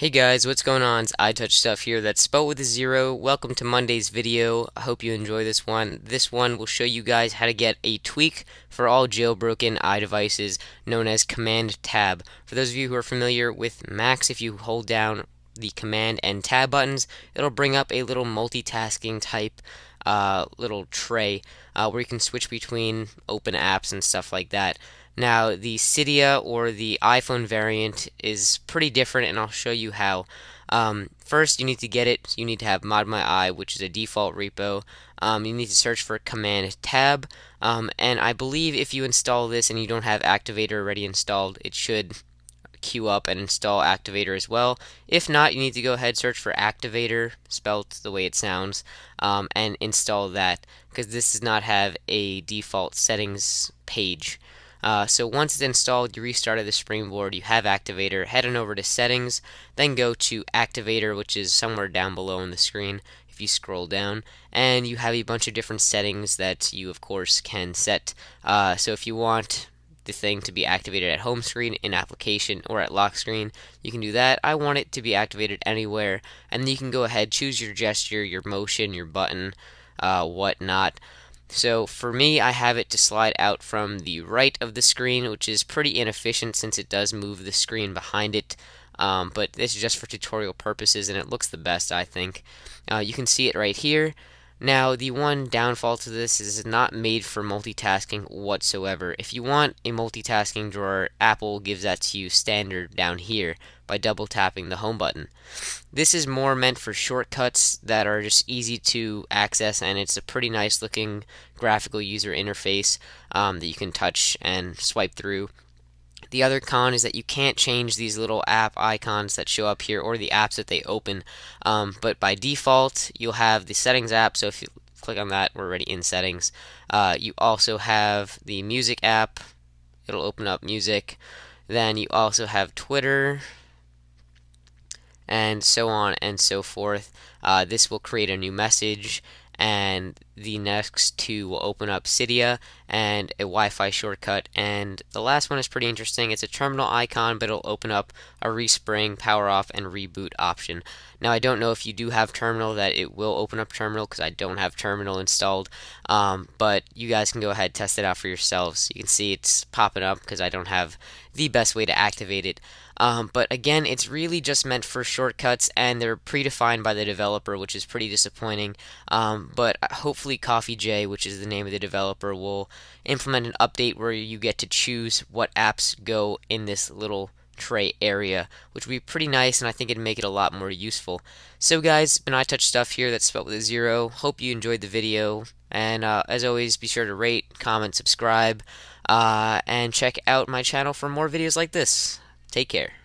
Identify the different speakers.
Speaker 1: Hey guys, what's going on? It's iT0uchStuff here, that's spelled with a zero. Welcome to Monday's video. I hope you enjoy this one. This one will show you guys how to get a tweak for all jailbroken iDevices known as Command Tab. For those of you who are familiar with Macs, if you hold down the Command and Tab buttons, it'll bring up a little multitasking type uh, little tray uh, where you can switch between open apps and stuff like that. Now, the Cydia or the iPhone variant is pretty different, and I'll show you how. Um, first, you need to get it. You need to have ModMyi, which is a default repo. Um, you need to search for Command Tab, um, and I believe if you install this and you don't have Activator already installed, it should queue up and install Activator as well. If not, you need to go ahead search for Activator, spelled the way it sounds, um, and install that because this does not have a default settings page. Uh, so once it's installed, you restarted the Springboard, you have Activator, head on over to Settings, then go to Activator, which is somewhere down below on the screen if you scroll down, and you have a bunch of different settings that you, of course, can set. Uh, so if you want the thing to be activated at home screen, in application, or at lock screen, you can do that. I want it to be activated anywhere, and you can go ahead, choose your gesture, your motion, your button, uh, whatnot. So for me, I have it to slide out from the right of the screen, which is pretty inefficient since it does move the screen behind it. Um, but this is just for tutorial purposes, and it looks the best, I think. Uh, you can see it right here. Now, the one downfall to this is it's not made for multitasking whatsoever. If you want a multitasking drawer, Apple gives that to you standard down here by double tapping the home button. This is more meant for shortcuts that are just easy to access and it's a pretty nice looking graphical user interface um, that you can touch and swipe through. The other con is that you can't change these little app icons that show up here or the apps that they open. Um, but by default, you'll have the settings app. So if you click on that, we're already in settings. Uh, you also have the music app. It'll open up music. Then you also have Twitter and so on and so forth. Uh, this will create a new message and the next two will open up Cydia and a Wi-Fi shortcut. And the last one is pretty interesting. It's a terminal icon but it'll open up a respring power off and reboot option. Now I don't know if you do have terminal that it will open up terminal because I don't have terminal installed um, but you guys can go ahead test it out for yourselves. You can see it's popping up because I don't have the best way to activate it. Um, but again, it's really just meant for shortcuts, and they're predefined by the developer, which is pretty disappointing. Um, but hopefully, CoffeeJay, which is the name of the developer, will implement an update where you get to choose what apps go in this little tray area, which would be pretty nice, and I think it'd make it a lot more useful. So, guys, been iT0uchStuff here. That's spelled with a zero. Hope you enjoyed the video, and uh, as always, be sure to rate, comment, subscribe, uh, and check out my channel for more videos like this. Take care.